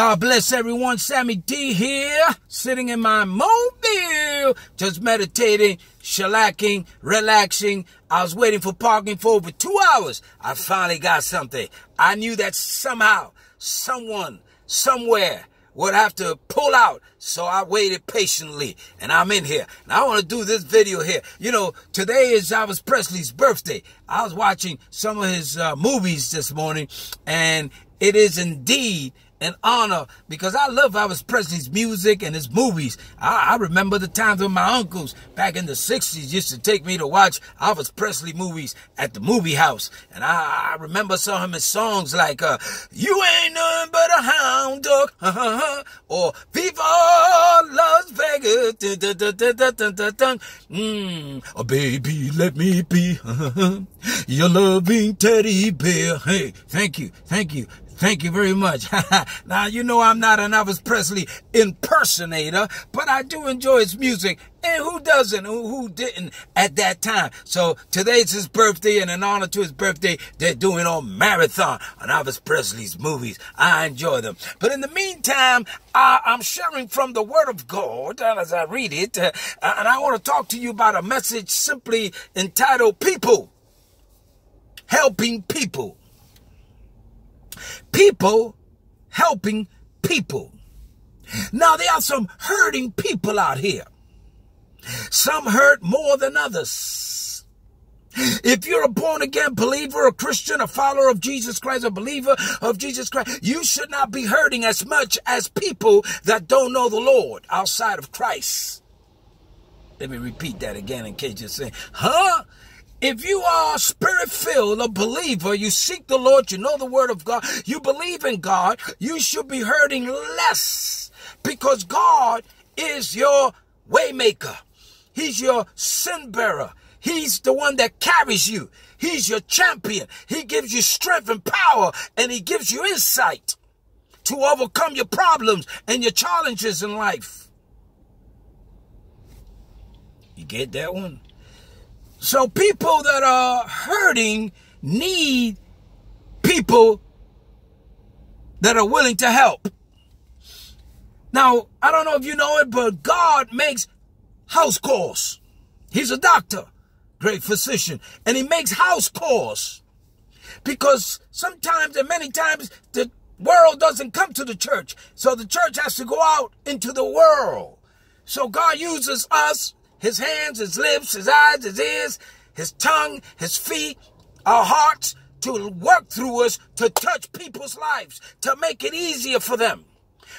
God bless everyone. Sammy D here, sitting in my mobile, just meditating, shellacking, relaxing. I was waiting for parking for over two hours. I finally got something. I knew that somehow, someone, somewhere would have to pull out. So I waited patiently and I'm in here. And I want to do this video here. You know, today is Elvis Presley's birthday. I was watching some of his uh, movies this morning and it is indeed an honor because I love Elvis Presley's music and his movies. I, I, remember the times when my uncles back in the 60s used to take me to watch Elvis Presley movies at the movie house. And I, I remember some of his songs like, uh, You Ain't Nothing But a Hound Dog, or Viva Las Vegas, mm, oh, baby, let me be your loving teddy bear. Hey, thank you, thank you. Thank you very much. now, you know I'm not an Elvis Presley impersonator, but I do enjoy his music. And who doesn't? Who, didn't at that time? So today's his birthday, and in honor to his birthday, they're doing a marathon on Elvis Presley's movies. I enjoy them. But in the meantime, I, am sharing from the Word of God as I read it, uh, and I want to talk to you about a message simply entitled People. Helping People people helping people. Now, there are some hurting people out here. Some hurt more than others. If you're a born again believer, a Christian, a follower of Jesus Christ, a believer of Jesus Christ, you should not be hurting as much as people that don't know the Lord outside of Christ. Let me repeat that again in case you're saying, huh? If you are spirit filled, a believer, you seek the Lord, you know the word of God, you believe in God, you should be hurting less because God is your waymaker. He's your sin bearer. He's the one that carries you. He's your champion. He gives you strength and power and he gives you insight to overcome your problems and your challenges in life. You get that one? So people that are hurting need people that are willing to help. Now, I don't know if you know it, but God makes house calls. He's a doctor, great physician, and he makes house calls because sometimes and many times the world doesn't come to the church. So the church has to go out into the world. So God uses us his hands, his lips, his eyes, his ears, his tongue, his feet, our hearts to work through us to touch people's lives, to make it easier for them.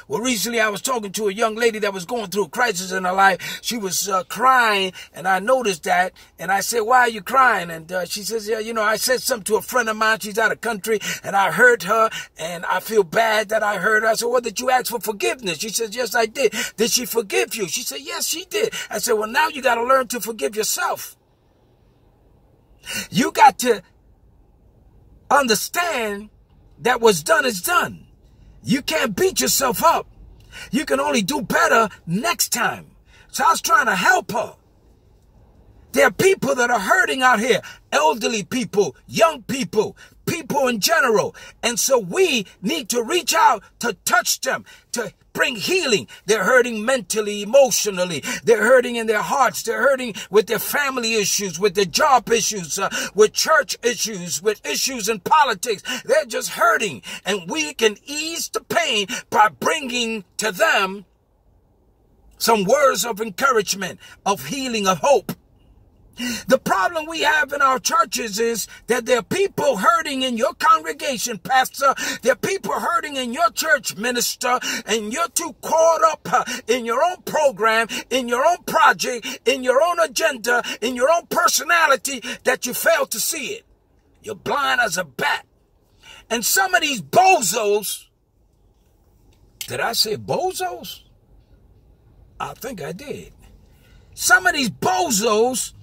Well, recently I was talking to a young lady that was going through a crisis in her life. She was uh, crying, and I noticed that. And I said, "Why are you crying?" And uh, she says, "Yeah, you know, I said something to a friend of mine. She's out of country, and I hurt her, and I feel bad that I hurt her." I said, "Well, did you ask for forgiveness?" She says, "Yes, I did." Did she forgive you? She said, "Yes, she did." I said, "Well, now you got to learn to forgive yourself. You got to understand that what's done is done." You can't beat yourself up. You can only do better next time. So I was trying to help her. There are people that are hurting out here. Elderly people, young people, people in general. And so we need to reach out to touch them, to bring healing. They're hurting mentally, emotionally. They're hurting in their hearts. They're hurting with their family issues, with their job issues, uh, with church issues, with issues in politics. They're just hurting. And we can ease the pain by bringing to them some words of encouragement, of healing, of hope. The problem we have in our churches is that there are people hurting in your congregation, pastor. There are people hurting in your church, minister, and you're too caught up uh, in your own program, in your own project, in your own agenda, in your own personality that you fail to see it. You're blind as a bat. And some of these bozos, did I say bozos? I think I did. Some of these bozos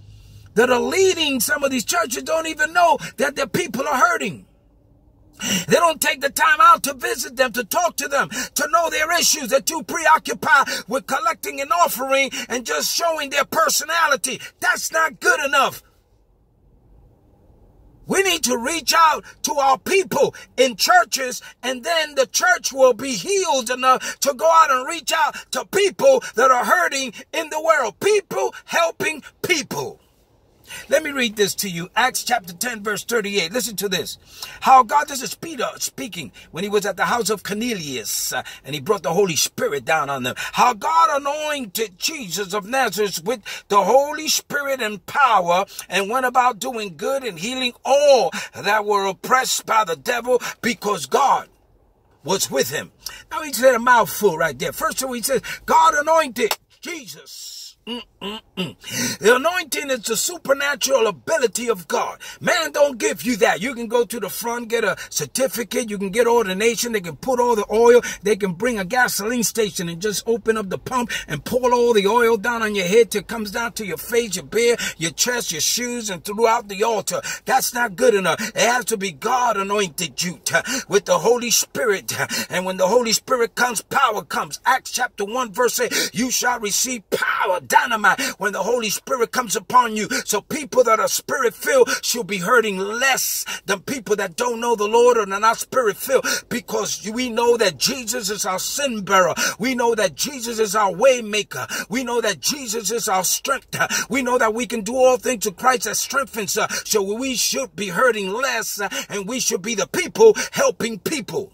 that are leading some of these churches don't even know that their people are hurting. They don't take the time out to visit them, to talk to them, to know their issues. They're too preoccupied with collecting an offering and just showing their personality. That's not good enough. We need to reach out to our people in churches and then the church will be healed enough to go out and reach out to people that are hurting in the world. People helping people. Let me read this to you. Acts chapter 10, verse 38. Listen to this. How God, this is Peter speaking when he was at the house of Cornelius uh, and he brought the Holy Spirit down on them. How God anointed Jesus of Nazareth with the Holy Spirit and power and went about doing good and healing all that were oppressed by the devil because God was with him. Now he said a mouthful right there. First of all, he says, God anointed Jesus The anointing is the supernatural ability of God. Man don't give you that. You can go to the front, get a certificate. You can get ordination. They can put all the oil. They can bring a gasoline station and just open up the pump and pour all the oil down on your head till it comes down to your face, your beard, your chest, your shoes, and throughout the altar. That's not good enough. It has to be God anointed you with the Holy Spirit. And when the Holy Spirit comes, power comes. Acts chapter 1 verse 8, you shall receive power dynamite when the Holy Spirit comes upon you. So people that are spirit filled should be hurting less than people that don't know the Lord or are not spirit filled because we know that Jesus is our sin bearer. We know that Jesus is our way maker. We know that Jesus is our strength. We know that we can do all things to Christ that strengthens us. So we should be hurting less and we should be the people helping people.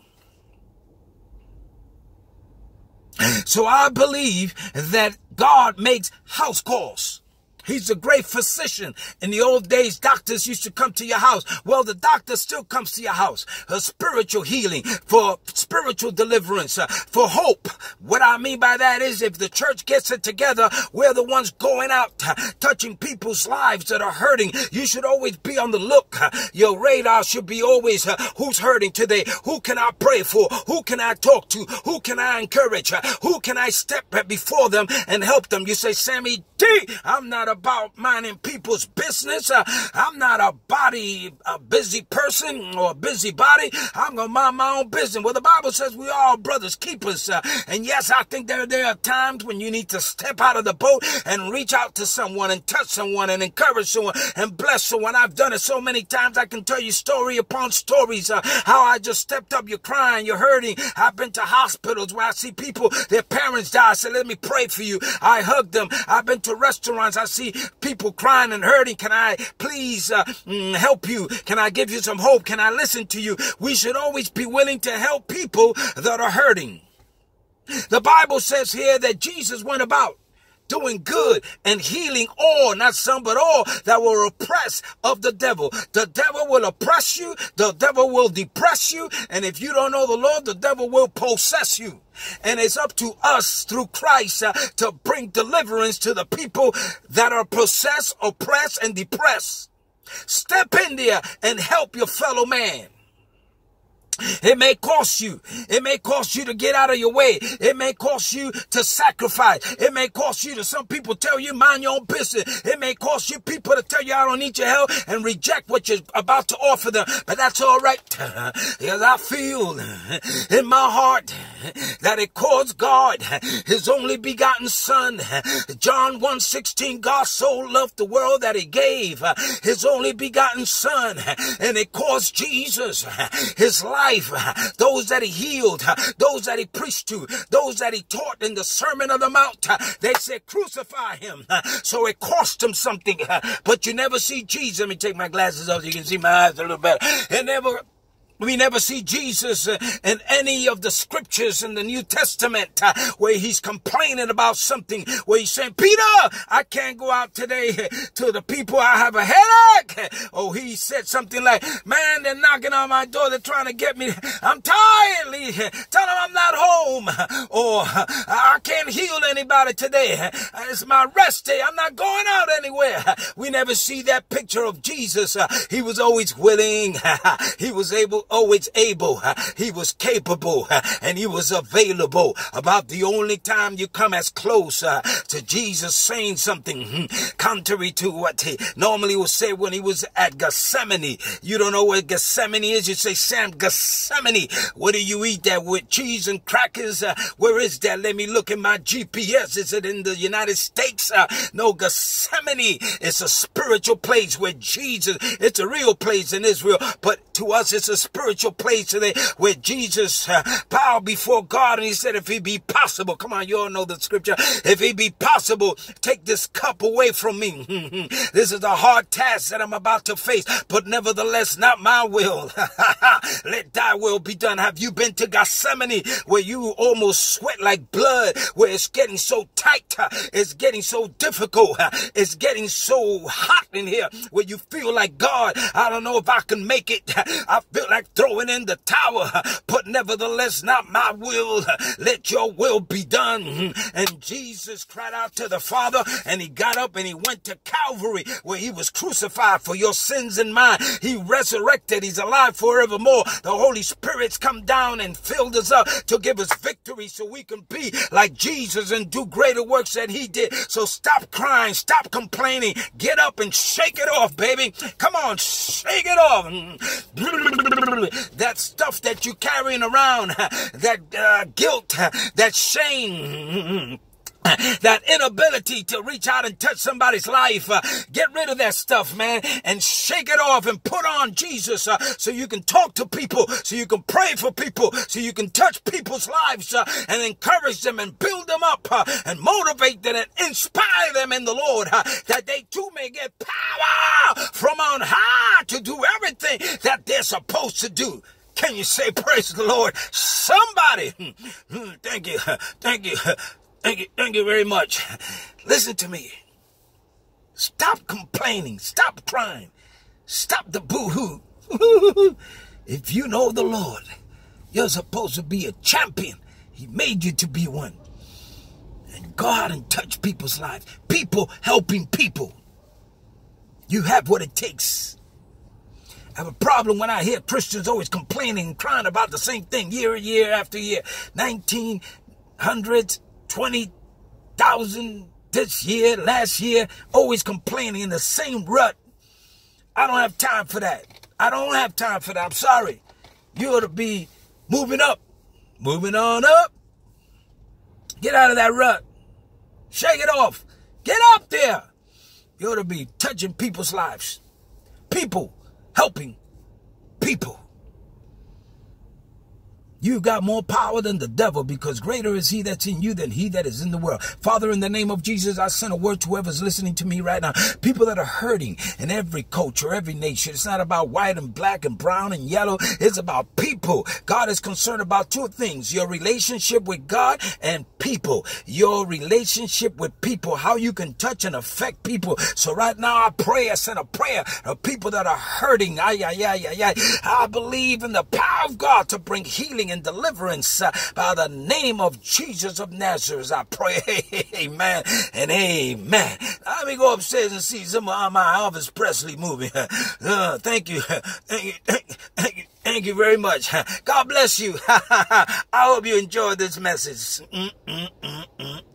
So I believe that God makes house calls. He's a great physician. In the old days, doctors used to come to your house. Well, the doctor still comes to your house. For spiritual healing, for spiritual deliverance, uh, for hope. What I mean by that is if the church gets it together, we're the ones going out, uh, touching people's lives that are hurting. You should always be on the look. Uh, your radar should be always, who's hurting today? Who can I pray for? Who can I talk to? Who can I encourage? Who can I step before them and help them? You say, Sammy D, I'm not a about minding people's business. Uh, I'm not a body, a busy person or a busybody. I'm going to mind my own business. Well, the Bible says we are brothers keepers. Uh, and yes, I think there, there are times when you need to step out of the boat and reach out to someone and touch someone and encourage someone and bless someone. I've done it so many times. I can tell you story upon stories. Uh, how I just stepped up. You're crying. You're hurting. I've been to hospitals where I see people, their parents die. I said, let me pray for you. I hug them. I've been to restaurants. I see see people crying and hurting. Can I please uh, mm, help you? Can I give you some hope? Can I listen to you? We should always be willing to help people that are hurting. The Bible says here that Jesus went about doing good and healing all, not some, but all that were oppressed of the devil. The devil will oppress you. The devil will depress you. And if you don't know the Lord, the devil will possess you. And it's up to us through Christ uh, to bring deliverance to the people that are possessed, oppressed, and depressed. Step in there and help your fellow man. It may cost you. It may cost you to get out of your way. It may cost you to sacrifice. It may cost you to some people tell you mind your own business. It may cost you people to tell you I don't need your help and reject what you're about to offer them. But that's all right. Because I feel in my heart that it caused God his only begotten son. John 1:16 God so loved the world that he gave his only begotten son. And it caused Jesus his life those that he healed, those that he preached to, those that he taught in the Sermon of the Mount, they said, crucify him. So it cost him something, but you never see Jesus. Let me take my glasses off so you can see my eyes a little better. It never we never see Jesus uh, in any of the scriptures in the New Testament uh, where he's complaining about something, where he's saying, Peter, I can't go out today to the people. I have a headache. Oh, he said something like, man, they're knocking on my door. They're trying to get me. I'm tired. Tell them I'm not home. Or I can't heal anybody today. It's my rest day. I'm not going out anywhere. We never see that picture of Jesus. He was always willing. He was able always able, he was capable, and he was available. About the only time you come as close uh, to Jesus saying something hmm, contrary to what he normally would say when he was at Gethsemane. You don't know where Gethsemane is, you say, Sam, Gethsemane. What do you eat that with cheese and crackers? Uh, where is that? Let me look at my GPS. Is it in the United States? Uh, no, Gethsemane is a spiritual place where Jesus, it's a real place in Israel, but to us it's a spiritual place today where Jesus uh, bowed before God and he said, if it be possible, come on, you all know the scripture, if it be possible, take this cup away from me. this is a hard task that I'm about to face, but nevertheless, not my will. Let thy will be done. Have you been to Gethsemane where you almost sweat like blood, where it's getting so tight, it's getting so difficult, it's getting so hot in here, where you feel like God, I don't know if I can make it. I feel like throwing in the tower, but nevertheless, not my will. Let your will be done. And Jesus cried out to the Father, and he got up and he went to Calvary, where he was crucified for your sins mine. He resurrected. He's alive forevermore. The Holy Spirit's come down and filled us up to give us victory so we can be like Jesus and do greater works that he did. So stop crying, stop complaining, get up and shake it off, baby. Come on, shake it off. That stuff that you're carrying around, that uh, guilt, that shame, that inability to reach out and touch somebody's life. Uh, get rid of that stuff, man, and shake it off and put on Jesus uh, so you can talk to people, so you can pray for people, so you can touch people's lives uh, and encourage them and build them up uh, and motivate them and inspire them in the Lord uh, that they too may get power from on high to do everything that they're supposed to do. Can you say praise the Lord? Somebody, thank you, thank you. Thank you, thank you very much. Listen to me. Stop complaining. Stop crying. Stop the boo-hoo. if you know the Lord, you're supposed to be a champion. He made you to be one. And go out and touch people's lives. People helping people. You have what it takes. I have a problem when I hear Christians always complaining and crying about the same thing year year after year. 1900s, 20,000 this year, last year, always complaining in the same rut. I don't have time for that. I don't have time for that. I'm sorry. You ought to be moving up, moving on up. Get out of that rut. Shake it off. Get up there. You ought to be touching people's lives. People helping people. You got more power than the devil because greater is he that's in you than he that is in the world. Father, in the name of Jesus, I send a word to whoever's listening to me right now. People that are hurting in every culture, every nation. It's not about white and black and brown and yellow. It's about people. God is concerned about two things. Your relationship with God and people. Your relationship with people. How you can touch and affect people. So right now I pray, I send a prayer of people that are hurting. Ay, ay, ay, ay, ay. I believe in the power of God to bring healing and deliverance uh, by the name of Jesus of Nazareth. I pray, amen and amen. Let me go upstairs and see some of my Elvis Presley movie. Uh, thank you. Thank you. Thank you. Thank you very much. God bless you. I hope you enjoyed this message. Mm -mm -mm